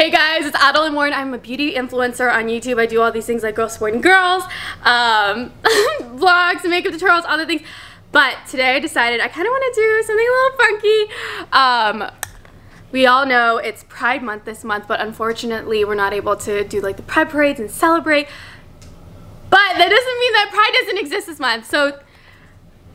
Hey guys, it's Adelaine Morin. I'm a beauty influencer on YouTube. I do all these things like Girl Sporting Girls, um, vlogs, makeup tutorials, other things. But today I decided I kind of want to do something a little funky. Um, we all know it's Pride Month this month, but unfortunately we're not able to do like the Pride parades and celebrate. But that doesn't mean that Pride doesn't exist this month. So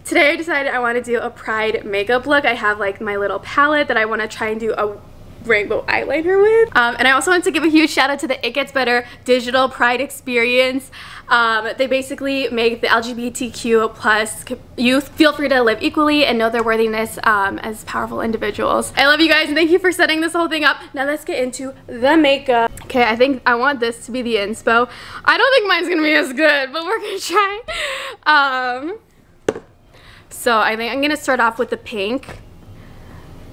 today I decided I want to do a Pride makeup look. I have like my little palette that I want to try and do a rainbow eyeliner with. Um, and I also want to give a huge shout out to the It Gets Better Digital Pride Experience. Um, they basically make the LGBTQ plus youth feel free to live equally and know their worthiness um, as powerful individuals. I love you guys and thank you for setting this whole thing up. Now let's get into the makeup. Okay, I think I want this to be the inspo. I don't think mine's gonna be as good, but we're gonna try. Um, so I think I'm gonna start off with the pink.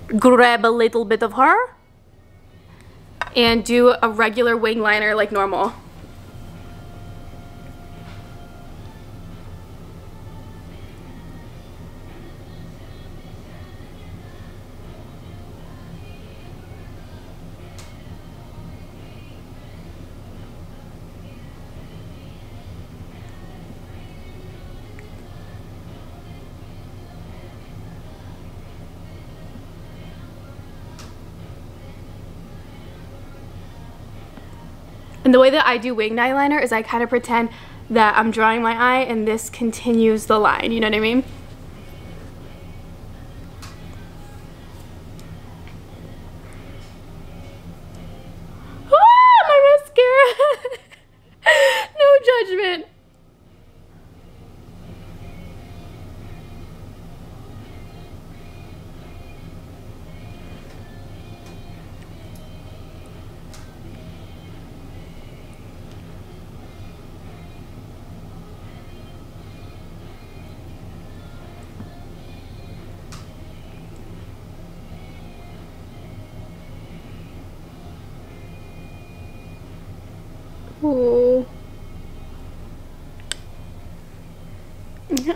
Grab a little bit of her and do a regular wing liner like normal. And the way that I do winged eyeliner is I kind of pretend that I'm drawing my eye and this continues the line, you know what I mean? Ooh.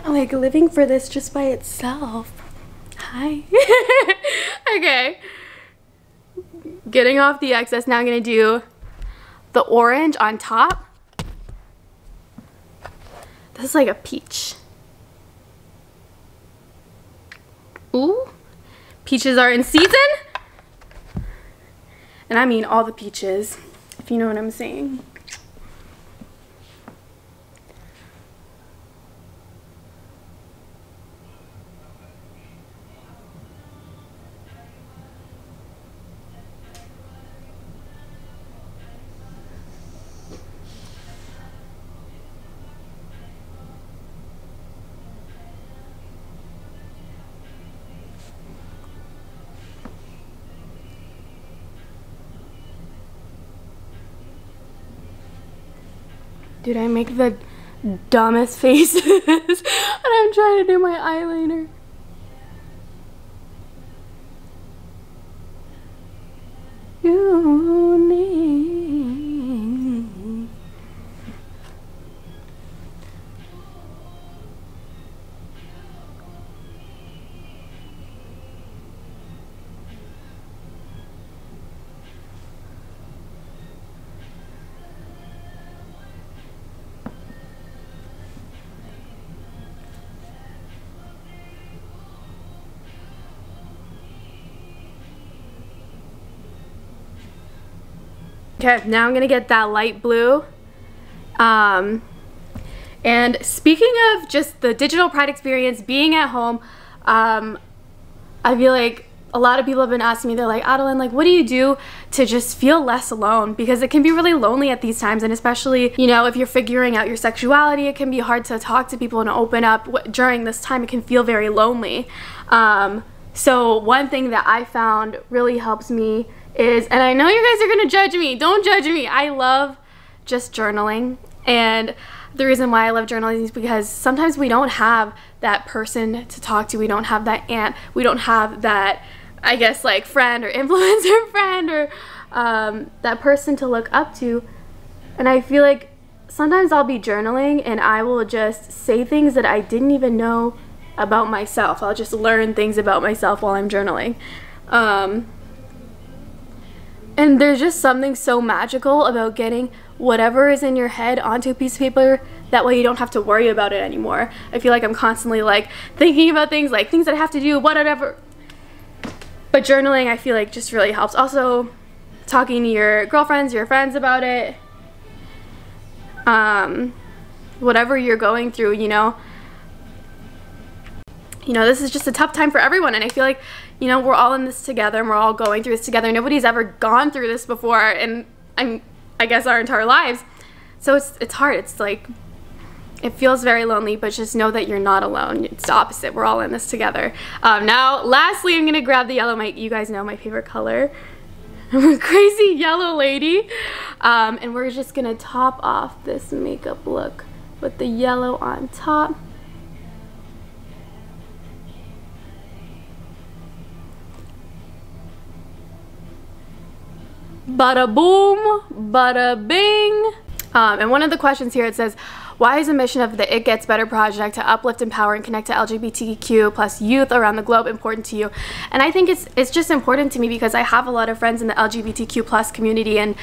Like living for this just by itself. Hi. okay. Getting off the excess, now I'm gonna do the orange on top. This is like a peach. Ooh. Peaches are in season. And I mean all the peaches, if you know what I'm saying. Dude, I make the dumbest faces and I'm trying to do my eyeliner. You need Okay, now I'm gonna get that light blue. Um, and speaking of just the digital pride experience, being at home, um, I feel like a lot of people have been asking me, they're like, Adelaine, like, what do you do to just feel less alone? Because it can be really lonely at these times, and especially, you know, if you're figuring out your sexuality, it can be hard to talk to people and open up during this time. It can feel very lonely. Um, so one thing that I found really helps me is, and I know you guys are gonna judge me, don't judge me. I love just journaling. And the reason why I love journaling is because sometimes we don't have that person to talk to. We don't have that aunt. We don't have that, I guess, like friend or influencer friend or um, that person to look up to. And I feel like sometimes I'll be journaling and I will just say things that I didn't even know about myself. I'll just learn things about myself while I'm journaling. Um, And there's just something so magical about getting whatever is in your head onto a piece of paper. That way you don't have to worry about it anymore. I feel like I'm constantly like thinking about things, like things that I have to do, whatever. But journaling, I feel like just really helps. Also, talking to your girlfriends, your friends about it. Um, whatever you're going through, you know. You know, this is just a tough time for everyone, and I feel like you know, we're all in this together and we're all going through this together. Nobody's ever gone through this before and I'm I guess our entire lives. So it's it's hard. It's like it feels very lonely, but just know that you're not alone. It's the opposite. We're all in this together. Um, now, lastly, I'm gonna grab the yellow. My, you guys know my favorite color. Crazy yellow lady. Um, and we're just gonna top off this makeup look with the yellow on top. Bada boom, bada bing. Um, and one of the questions here, it says, why is the mission of the It Gets Better project to uplift, empower, and connect to LGBTQ plus youth around the globe important to you? And I think it's it's just important to me because I have a lot of friends in the LGBTQ plus community and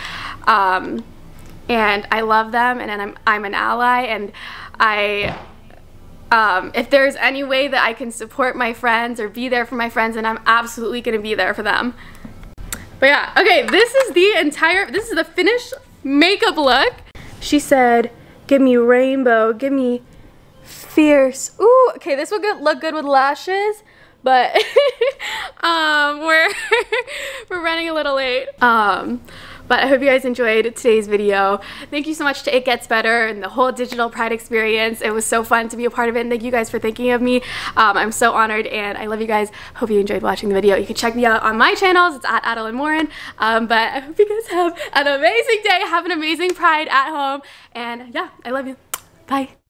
um, and I love them and, and I'm I'm an ally and I um, if there's any way that I can support my friends or be there for my friends, then I'm absolutely gonna be there for them. But yeah, okay, this is the entire, this is the finished makeup look. She said, give me rainbow, give me fierce. Ooh, okay, this will look good with lashes, but um, we're, we're running a little late. Um, but I hope you guys enjoyed today's video. Thank you so much to It Gets Better and the whole digital pride experience. It was so fun to be a part of it and thank you guys for thinking of me. Um, I'm so honored and I love you guys. Hope you enjoyed watching the video. You can check me out on my channels. It's at Adelaine Morin. Um, but I hope you guys have an amazing day. Have an amazing pride at home. And yeah, I love you. Bye.